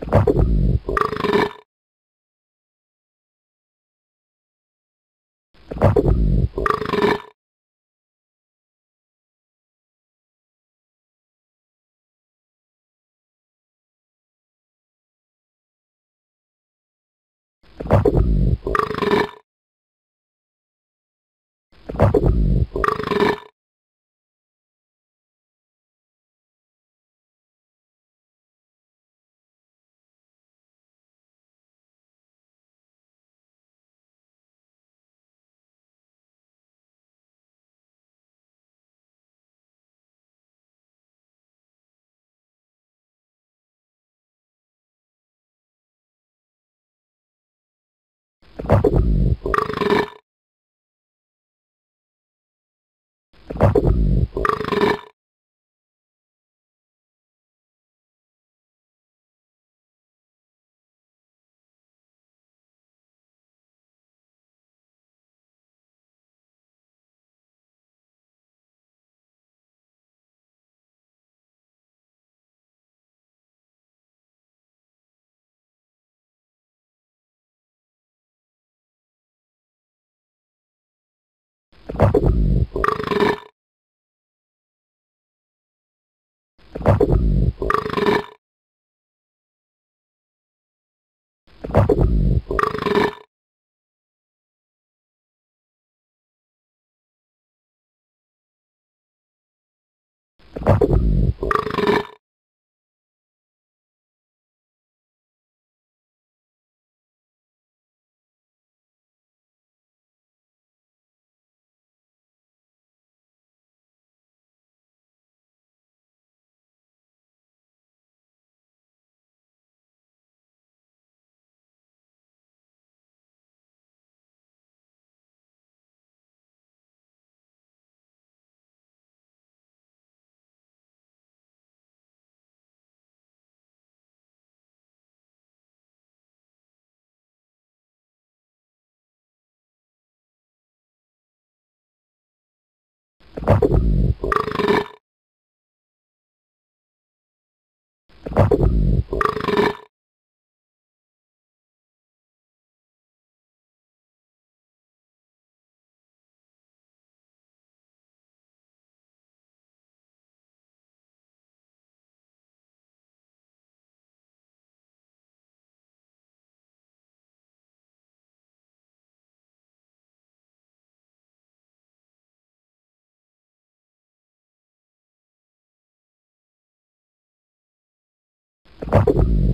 you you you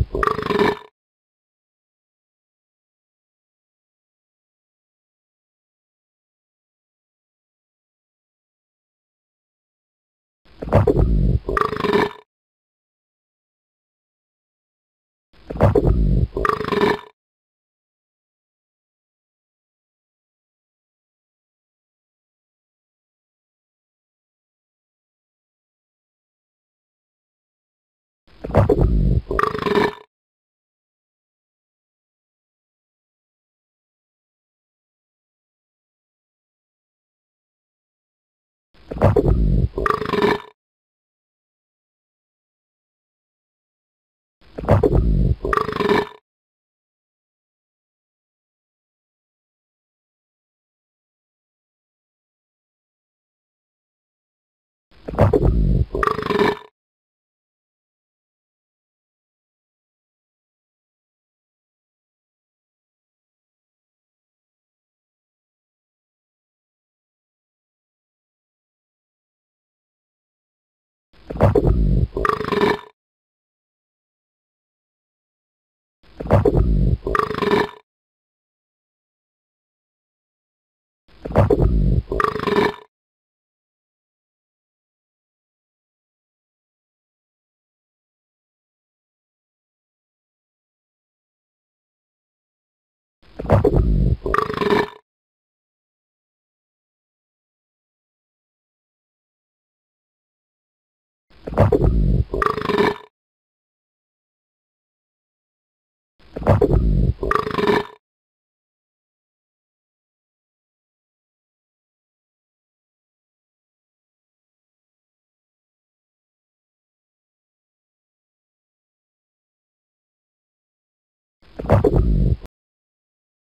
You